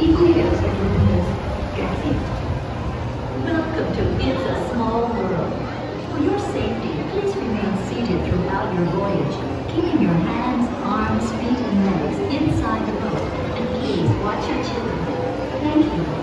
y cuídense niños. Gracias. Welcome to It's a Small World. For your safety, please remain seated throughout your voyage, keeping your hands, arms, feet, and legs inside the boat. And please watch your children. Thank you.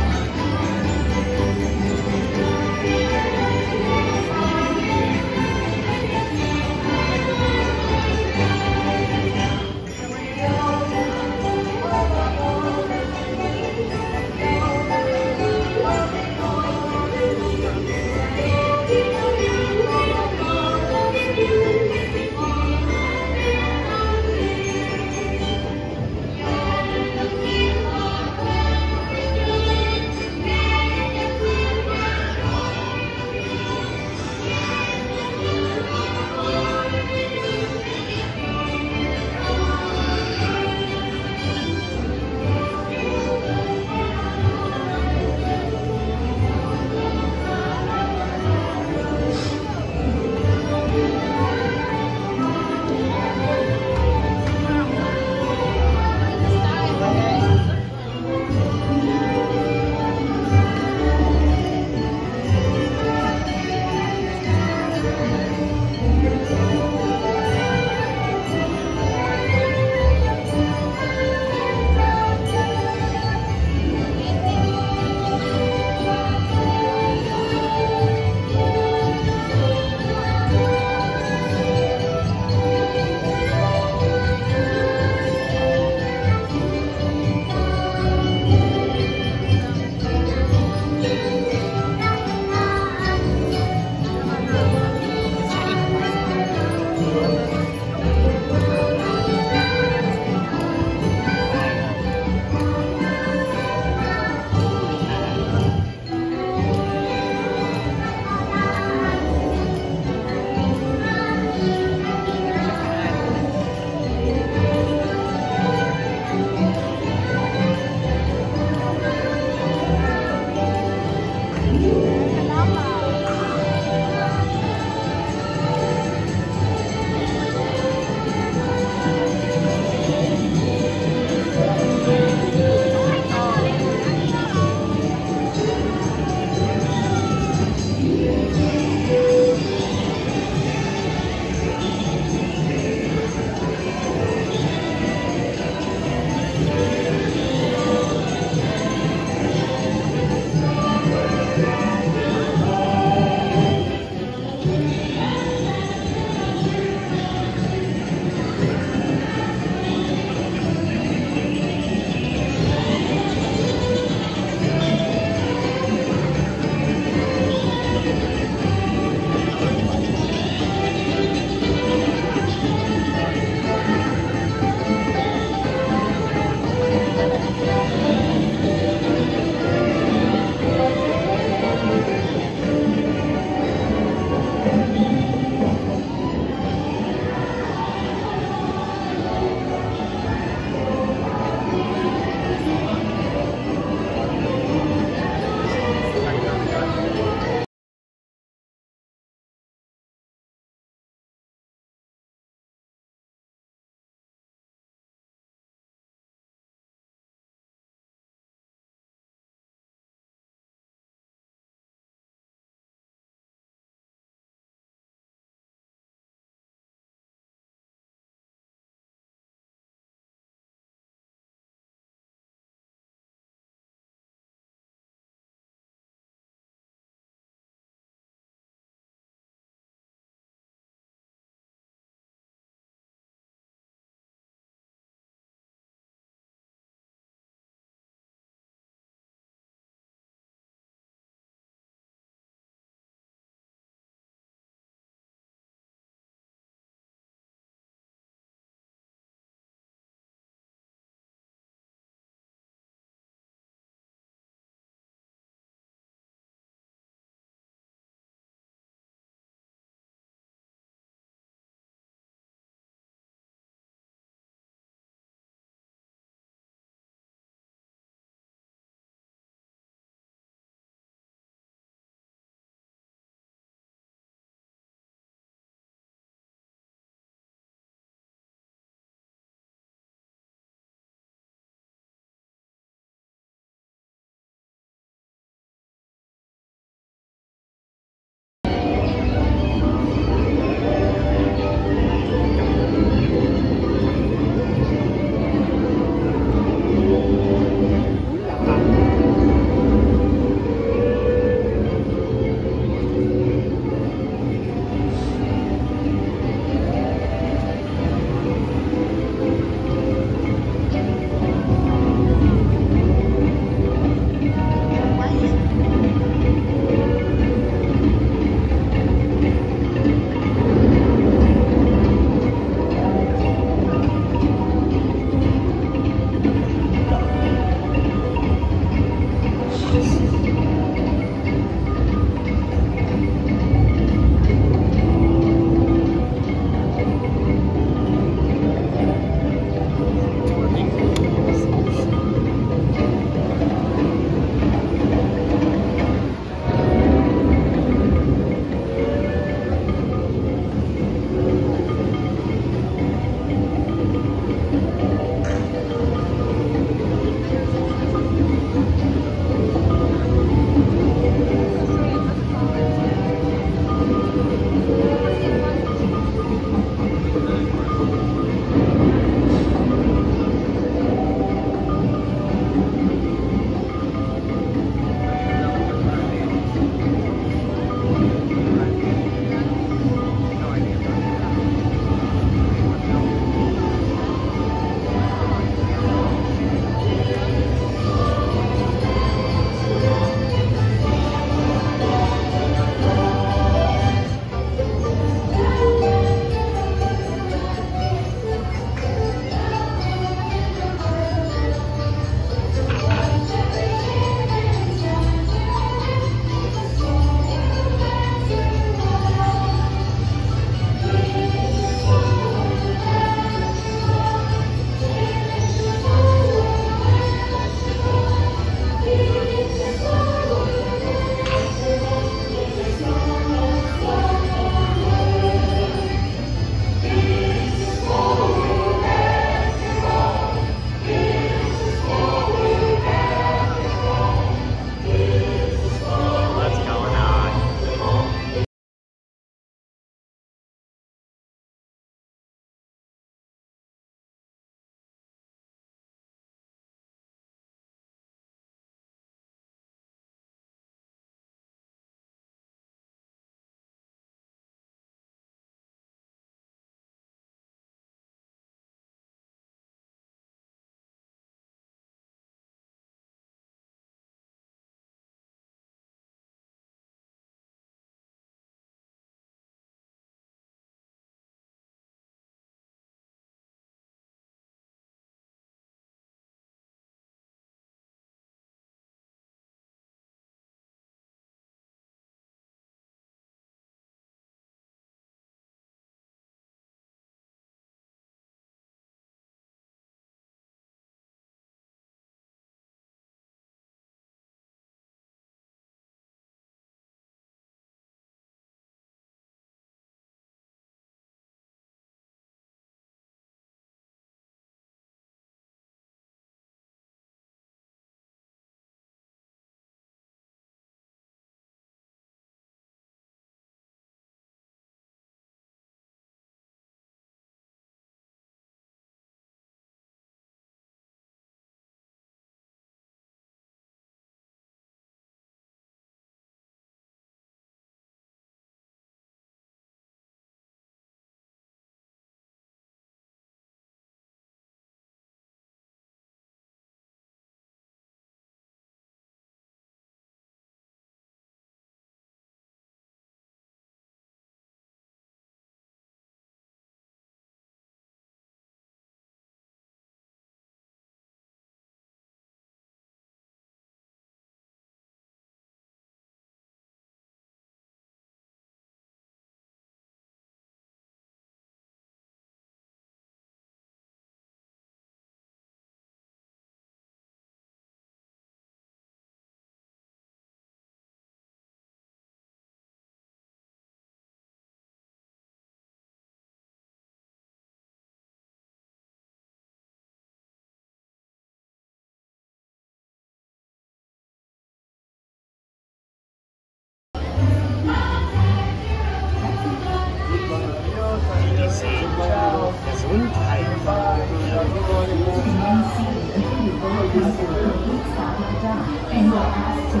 Please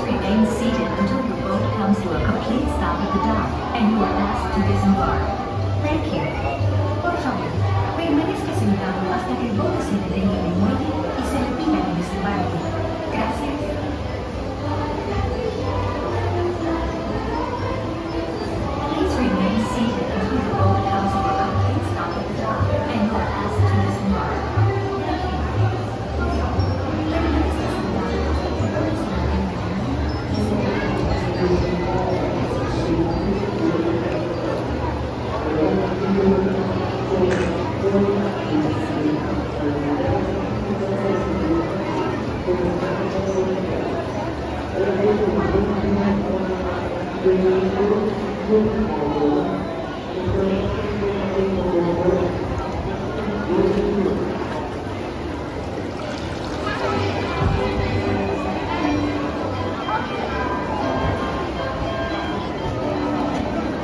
remain seated until your boat comes to a complete stop at the dock and you are asked to disembark. Thank you. Por favor, permanezca sentado hasta que el bote se detenga